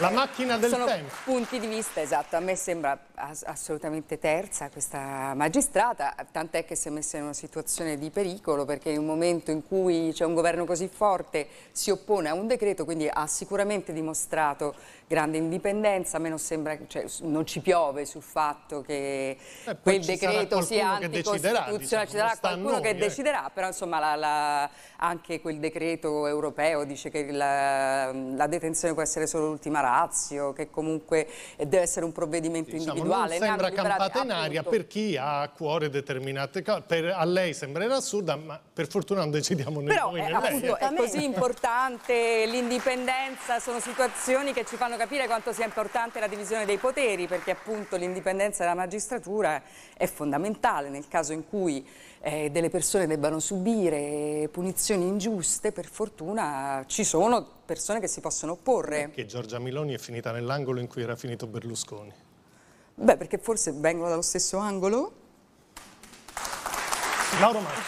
La macchina del Sono tempo. punti di vista, esatto. A me sembra as- assolutamente terza questa magistrata, tant'è che si è messa in una situazione di pericolo perché in un momento in cui c'è un governo così forte si oppone a un decreto, quindi ha sicuramente dimostrato grande indipendenza. A me non sembra, cioè, non ci piove sul fatto che poi quel decreto sia che anticostituzionale. diciamo, ci sarà qualcuno che noi, eh. deciderà, però insomma la- la- anche quel decreto europeo dice che la, la detenzione può essere solo l'ultima razio, che comunque deve essere un provvedimento Diciamo, non individuale. hanno sembra campata in aria appunto. per chi ha a cuore determinate cose. Per- a lei sembrerà assurda, ma per fortuna non decidiamo né Però noi eh, né lei. appunto è così importante l'indipendenza, sono situazioni che ci fanno capire quanto sia importante la divisione dei poteri, perché appunto l'indipendenza della magistratura è fondamentale nel caso in cui eh, delle persone debbano subire punizioni ingiuste, per fortuna ci sono persone che si possono opporre. Che Giorgia Miloni è finita nell'angolo in cui era finito Berlusconi. Beh, perché forse vengono dallo stesso angolo? Mauro Marci.